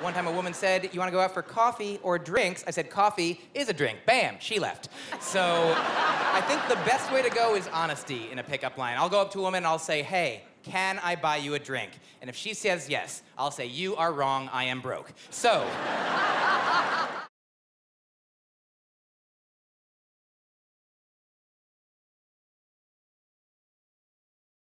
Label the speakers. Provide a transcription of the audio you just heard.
Speaker 1: One time a woman said, You want to go out for coffee or drinks? I said, Coffee is a drink. Bam, she left. So I think the best way to go is honesty in a pickup line. I'll go up to a woman and I'll say, Hey, can I buy you a drink? And if she says yes, I'll say, You are wrong, I am broke. So.